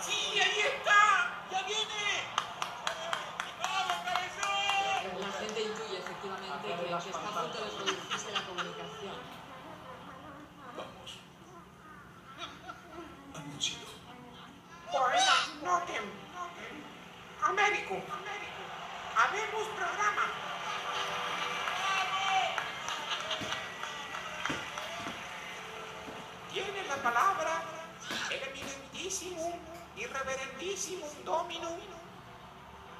¡Sí, ahí está! ¡Ya viene! ¡Vamos, cabezón! La gente intuye efectivamente que, que está a punto de producirse la comunicación. Vamos. Anúncialo. Buenas noches. Américo. Habemos programa. Tiene la palabra eminentísimo y reverendísimo Dominum.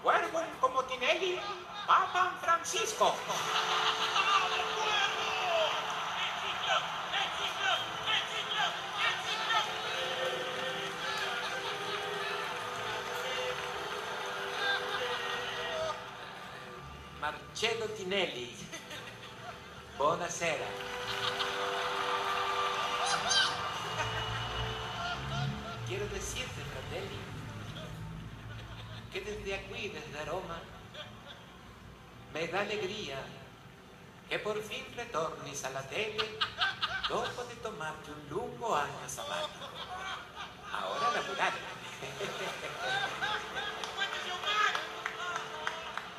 Cuervo como Tinelli, Papa Francisco. Marcello Tinelli. Buonasera. Quiero decirte, fratelli, che desde qui, desde Roma, me da alegría che por fin retornis alla tele dopo di tomarte un lungo año sabbatico. Ahora lavorare.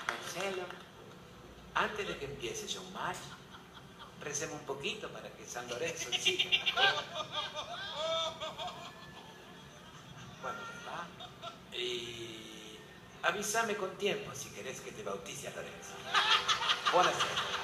Marcelo, antes de que empiece John Match, recemos un poquito para que San Lorenzo siga. Avísame con tiempo si querés que te bautice a Lorenzo. Buenas noches.